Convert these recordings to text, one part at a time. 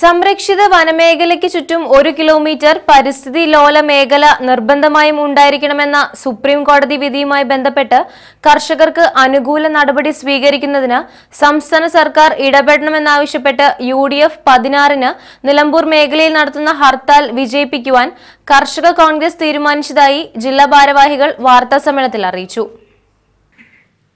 സംരക്ഷിത വനമേഖലയ്ക്ക് ചുറ്റും ഒരു കിലോമീറ്റർ പരിസ്ഥിതി ലോല മേഖല നിർബന്ധമായും ഉണ്ടായിരിക്കണമെന്ന സുപ്രീം കോടതി വിധിയുമായി ബന്ധപ്പെട്ട് കർഷകർക്ക് അനുകൂല നടപടി സ്വീകരിക്കുന്നതിന് സംസ്ഥാന സർക്കാർ ഇടപെടണമെന്നാവശ്യപ്പെട്ട് യു ഡി എഫ് പതിനാറിന് നിലമ്പൂർ മേഖലയിൽ നടത്തുന്ന ഹർത്താൽ വിജയിപ്പിക്കുവാൻ കർഷക കോൺഗ്രസ് തീരുമാനിച്ചതായി ജില്ലാ ഭാരവാഹികൾ വാർത്താസമ്മേളനത്തിൽ അറിയിച്ചു.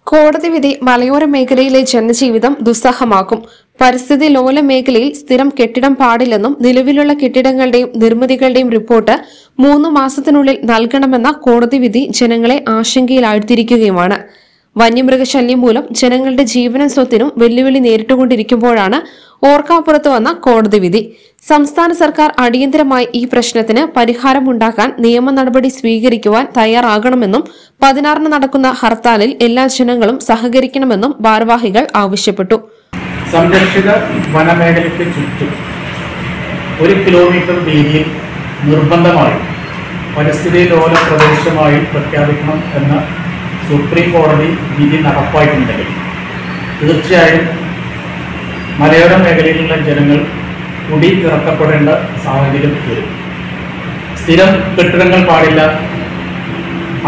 കോടതി വിധി മലയോര മേഖലയിലെ ജനജീവിതം ദുസ്സഹമാക്കും. പരിസ്ഥിതി ലോല മേഖലയിൽ സ്ഥിരം കെട്ടിടം പാടില്ലെന്നും നിലവിലുള്ള കെട്ടിടങ്ങളുടെയും നിർമ്മിതികളുടെയും റിപ്പോർട്ട് മൂന്ന് മാസത്തിനുള്ളിൽ നൽകണമെന്ന കോടതി വിധി ജനങ്ങളെ ആശങ്കയിലാഴ്ത്തിയിരിക്കുകയുമാണ്. വന്യമൃഗശല്യം മൂലം ജനങ്ങളുടെ ജീവനും സ്വത്തിനും വെല്ലുവിളി നേരിട്ടുകൊണ്ടിരിക്കുമ്പോഴാണ് ഓർക്കാപ്പുറത്ത് വന്ന കോടതി വിധി. സംസ്ഥാന സർക്കാർ അടിയന്തരമായി ഈ പ്രശ്നത്തിന് പരിഹാരമുണ്ടാക്കാൻ നിയമ നടപടി സ്വീകരിക്കുവാൻ തയ്യാറാകണമെന്നും പതിനാറിന് നടക്കുന്ന ഹർത്താലിൽ എല്ലാ ജനങ്ങളും സഹകരിക്കണമെന്നും ഭാരവാഹികൾ ആവശ്യപ്പെട്ടു. സംരക്ഷിത വനമേഖലയ്ക്ക് ചുറ്റും ഒരു കിലോമീറ്റർ വീതിയിൽ നിർബന്ധമായും പരിസ്ഥിതി ലോല പ്രദേശമായി പ്രഖ്യാപിക്കണം എന്ന സുപ്രീം കോടതി വിധി നടപ്പായിട്ടുണ്ടെങ്കിൽ തീർച്ചയായും മലയോര മേഖലയിലുള്ള ജനങ്ങൾ കുടി ഇറക്കപ്പെടേണ്ട സാഹചര്യം വരും. സ്ഥിരം കെട്ടിടങ്ങൾ പാടില്ല.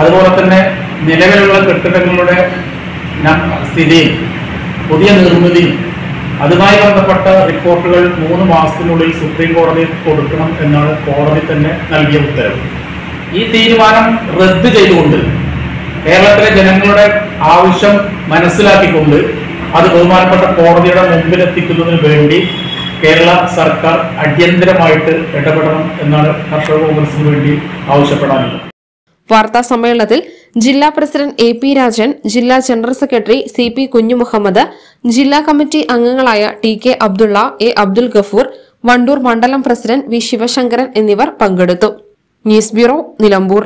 അതുപോലെ തന്നെ നിലവിലുള്ള കെട്ടിടങ്ങളുടെ സ്ഥിതി സ്ഥിതിയും പുതിയ നിർമ്മിതിയും അതുമായി ബന്ധപ്പെട്ട റിപ്പോർട്ടുകൾ മൂന്ന് മാസത്തിനുള്ളിൽ സുപ്രീം കോടതിയിൽ കൊടുക്കണം എന്നാണ് കോടതി തന്നെ നൽകിയ ഉത്തരവ്. ഈ തീരുമാനം റദ്ദ് ചെയ്തുകൊണ്ട് കേരളത്തിലെ ജനങ്ങളുടെ ആവശ്യം മനസ്സിലാക്കിക്കൊണ്ട് അത് ബഹുമാനപ്പെട്ട കോടതിയുടെ മുമ്പിലെത്തിക്കുന്നതിന് വേണ്ടി കേരള സർക്കാർ അടിയന്തരമായിട്ട് ഇടപെടണം എന്നാണ് കർഷക കോൺഗ്രസിന് വേണ്ടി ആവശ്യപ്പെടാനുള്ളത്. വാർത്താ സമ്മേളനത്തിൽ ജില്ലാ പ്രസിഡന്റ് എ പി രാജൻ ജില്ലാ general secretary C P Kunjumuhammad ജില്ലാ കമ്മിറ്റി അംഗങ്ങളായ T K Abdullah A Abdul Gafoor Wandoor മണ്ഡലം പ്രസിഡന്റ് വി ശിവശങ്കരൻ എന്നിവർ പങ്കെടുത്തു. News bureau Nilambur.